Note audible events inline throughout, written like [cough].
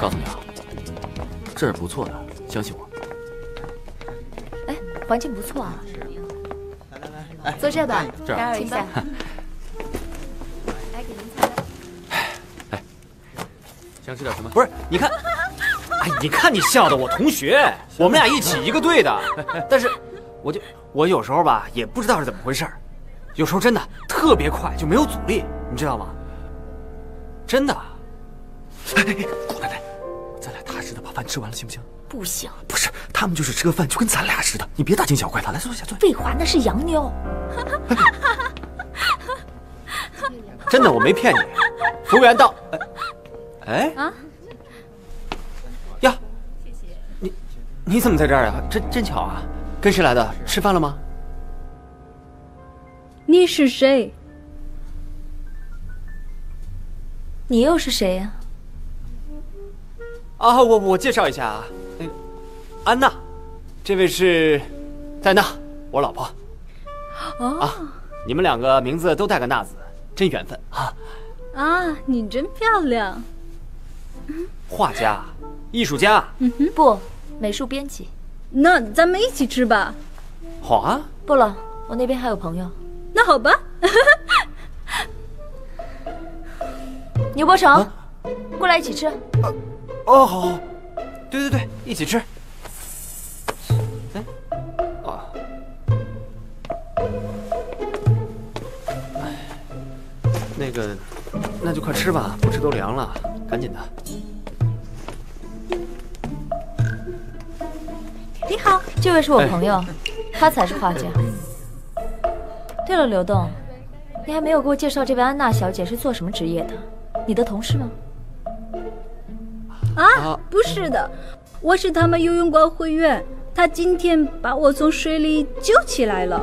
告诉你啊，这儿不错的，相信我。哎，环境不错啊。来来来，坐这吧，这儿打扰一下。来给您擦。哎，想吃点什么？不是，你看，哎，你看你笑的，我同学，我们俩一起一个队的。但是，我就我有时候吧，也不知道是怎么回事儿，有时候真的特别快，就没有阻力，你知道吗？真的。哎 [laughs] 饭吃完了，行不行？不行。不是，他们就是吃个饭，就跟咱俩似的，你别大惊小怪的。来，坐下，坐。废话，那是洋妞。[laughs] 真的，我没骗你。服务员到。哎。啊。呀。谢谢。你，你怎么在这儿啊？真真巧啊！跟谁来的？吃饭了吗？你是谁？你又是谁呀？啊，我我介绍一下啊，那个安娜，这位是戴娜，我老婆。哦。啊，你们两个名字都带个“娜”字，真缘分啊！啊，你真漂亮。画家，艺术家。嗯哼，不，美术编辑。那咱们一起吃吧。好啊。不了，我那边还有朋友。那好吧。[laughs] 牛伯成，啊、过来一起吃。啊、哦，好，好，对对对，一起吃。哎，啊，哎，那个，那就快吃吧，不吃都凉了，赶紧的。你好，这位是我朋友，哎、他才是画家。对了，刘栋，你还没有给我介绍这位安娜小姐是做什么职业的？你的同事吗？啊，不是的，我是他们游泳馆会员。他今天把我从水里救起来了，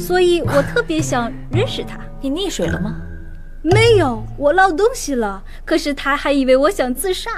所以我特别想认识他。你溺水了吗？没有，我落东西了。可是他还以为我想自杀，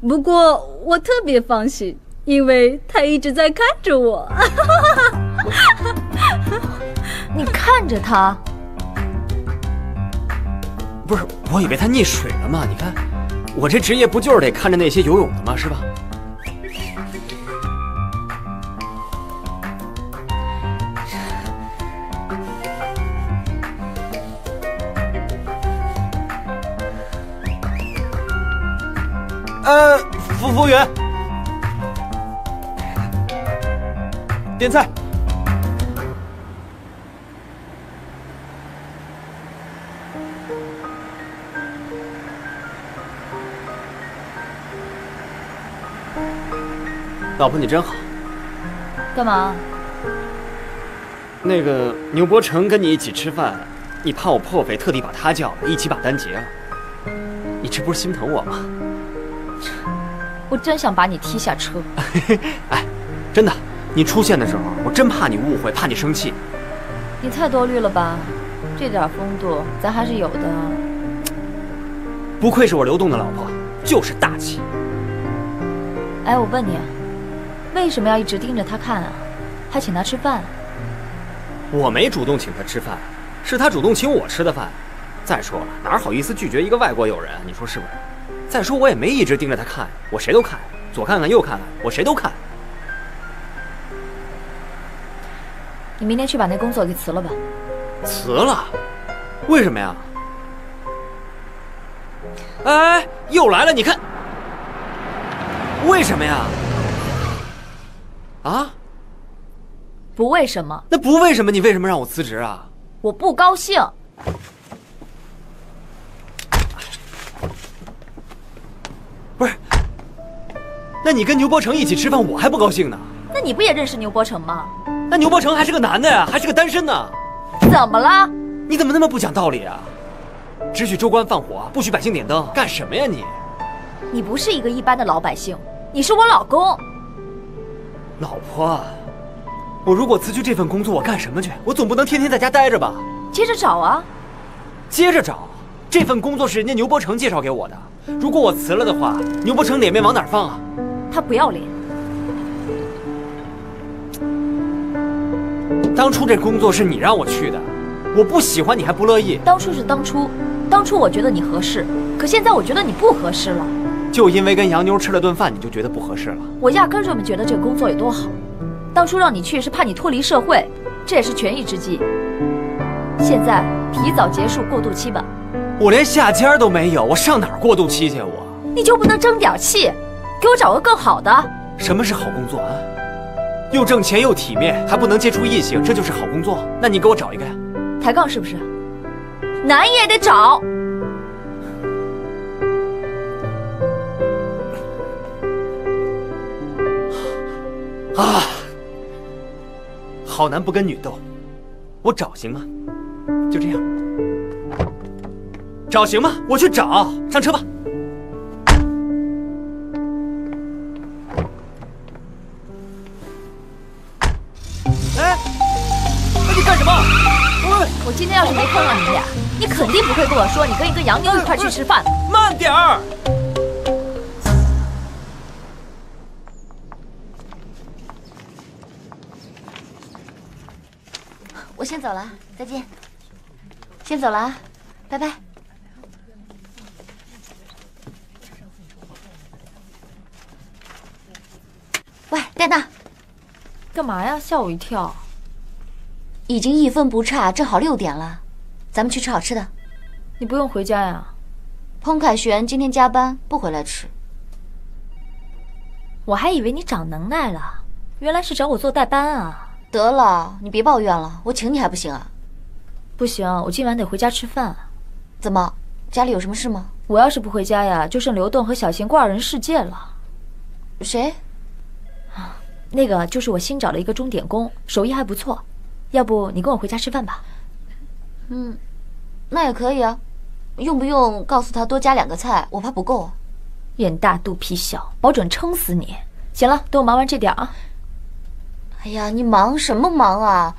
不过我特别放心，因为他一直在看着我。[laughs] 你看着他。不是，我以为他溺水了嘛？你看，我这职业不就是得看着那些游泳的吗？是吧？呃，服服务员，点菜。老婆，你真好。干嘛？那个牛伯成跟你一起吃饭，你怕我破费，特地把他叫来，一起把单结了。你这不是心疼我吗？我真想把你踢下车。[laughs] 哎，真的，你出现的时候，我真怕你误会，怕你生气。你太多虑了吧？这点风度咱还是有的。不愧是我刘栋的老婆，就是大气。哎，我问你。为什么要一直盯着他看啊？还请他吃饭？我没主动请他吃饭，是他主动请我吃的饭。再说了，哪好意思拒绝一个外国友人？你说是不是？再说我也没一直盯着他看，我谁都看，左看看右看看，我谁都看。你明天去把那工作给辞了吧。辞了？为什么呀？哎，又来了！你看，为什么呀？啊！不为什么？那不为什么？你为什么让我辞职啊？我不高兴。不是，那你跟牛伯成一起吃饭，我还不高兴呢。那你不也认识牛伯成吗？那牛伯成还是个男的呀，还是个单身呢。怎么了？你怎么那么不讲道理啊？只许州官放火，不许百姓点灯，干什么呀你？你不是一个一般的老百姓，你是我老公。老婆，我如果辞去这份工作，我干什么去？我总不能天天在家待着吧？接着找啊！接着找，这份工作是人家牛伯成介绍给我的。如果我辞了的话，牛伯成脸面往哪儿放啊？他不要脸。当初这工作是你让我去的，我不喜欢你还不乐意。当初是当初，当初我觉得你合适，可现在我觉得你不合适了。就因为跟洋妞吃了顿饭，你就觉得不合适了？我压根儿就没觉得这个工作有多好。当初让你去是怕你脱离社会，这也是权宜之计。现在提早结束过渡期吧。我连下家都没有，我上哪儿过渡期去？我你就不能争点气，给我找个更好的？什么是好工作啊？又挣钱又体面，还不能接触异性，这就是好工作？那你给我找一个呀？抬杠是不是？难也得找。啊！好男不跟女斗，我找行吗？就这样，找行吗？我去找，上车吧。哎，哎，你干什么？我今天要是没碰到你们俩，你肯定不会跟我说你跟一个洋妞一块去吃饭。慢点儿！我先走了，再见。先走了啊，拜拜。喂，戴娜，干嘛呀？吓我一跳。已经一分不差，正好六点了，咱们去吃好吃的。你不用回家呀？彭凯旋今天加班，不回来吃。我还以为你长能耐了，原来是找我做代班啊。得了，你别抱怨了，我请你还不行啊？不行，我今晚得回家吃饭。怎么，家里有什么事吗？我要是不回家呀，就剩刘栋和小贤过二人世界了。谁？啊，那个就是我新找了一个钟点工，手艺还不错。要不你跟我回家吃饭吧？嗯，那也可以啊。用不用告诉他多加两个菜？我怕不够。眼大肚皮小，保准撑死你。行了，等我忙完这点啊。哎呀，你忙什么忙啊？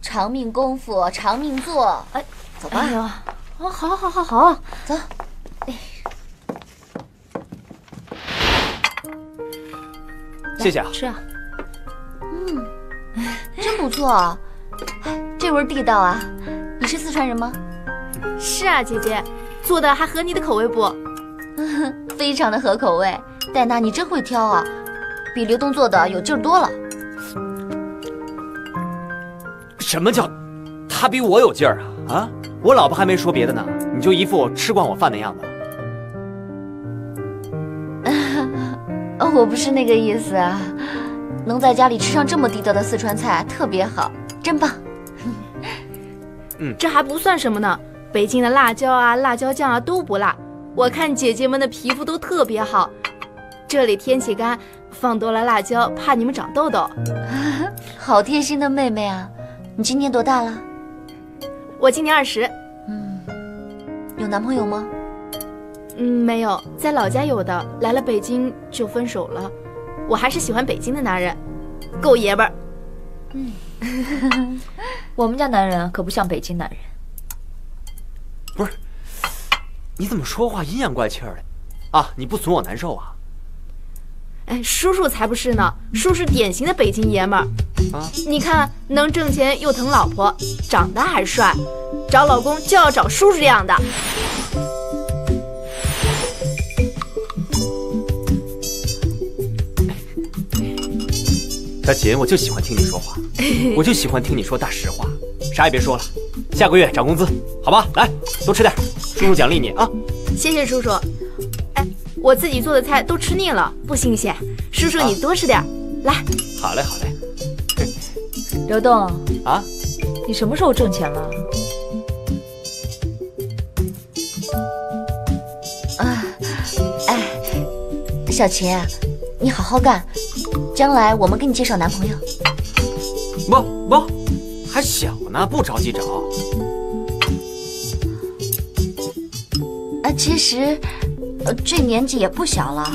长命功夫长命做。哎，走吧。哎呦，啊，好，好，好，好，好，走。哎，谢谢啊。吃啊。嗯，真不错啊。这味地道啊！你是四川人吗？是啊，姐姐做的还合你的口味不？[laughs] 非常的合口味。戴娜，你真会挑啊，比刘东做的有劲儿多了。什么叫他比我有劲儿啊？啊，我老婆还没说别的呢，你就一副吃惯我饭的样子。[laughs] 我不是那个意思啊，能在家里吃上这么地道的四川菜，特别好，真棒。嗯，这还不算什么呢，北京的辣椒啊、辣椒酱啊都不辣。我看姐姐们的皮肤都特别好，这里天气干，放多了辣椒，怕你们长痘痘。[laughs] 好贴心的妹妹啊！你今年多大了？我今年二十。嗯，有男朋友吗？嗯，没有，在老家有的，来了北京就分手了。我还是喜欢北京的男人，够爷们儿。嗯，[laughs] 我们家男人可不像北京男人。不是，你怎么说话阴阳怪气儿的？啊，你不损我难受啊？哎，叔叔才不是呢，叔是典型的北京爷们儿。啊，你看，能挣钱又疼老婆，长得还帅，找老公就要找叔叔这样的。小琴，我就喜欢听你说话，我就喜欢听你说大实话，啥也别说了。下个月涨工资，好吧？来，多吃点，叔叔奖励你啊！谢谢叔叔。哎，我自己做的菜都吃腻了，不新鲜。叔叔你多吃点，来。好嘞，好嘞。刘栋啊，你什么时候挣钱了？啊，哎，小琴，你好好干。将来我们给你介绍男朋友。不不，还小呢，不着急找。啊，其实，呃，这年纪也不小了。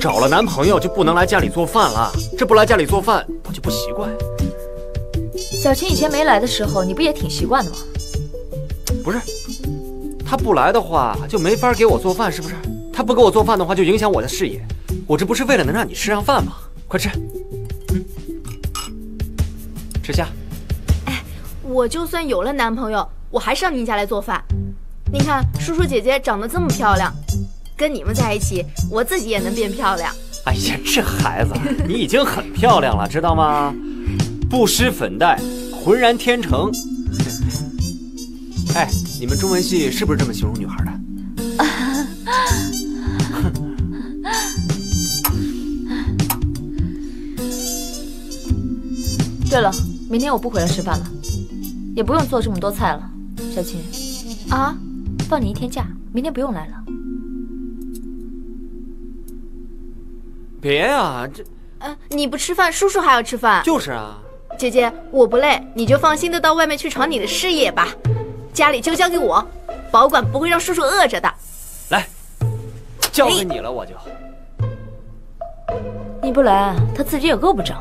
找了男朋友就不能来家里做饭了，这不来家里做饭我就不习惯。小琴以前没来的时候，你不也挺习惯的吗？不是，他不来的话就没法给我做饭，是不是？他不给我做饭的话，就影响我的事业。我这不是为了能让你吃上饭吗？快吃，嗯，吃虾。哎，我就算有了男朋友，我还是要您家来做饭。您看叔叔姐姐长得这么漂亮，跟你们在一起，我自己也能变漂亮。哎呀，这孩子，你已经很漂亮了，知道吗？不施粉黛，浑然天成。哎，你们中文系是不是这么形容女孩的？[laughs] 对了，明天我不回来吃饭了，也不用做这么多菜了。小琴，啊，放你一天假，明天不用来了。别呀，这呃，你不吃饭，叔叔还要吃饭。就是啊。姐姐，我不累，你就放心的到外面去闯你的事业吧。家里就交给我，保管不会让叔叔饿着的。来，交给你了，我就。你不来，他自己也够不着。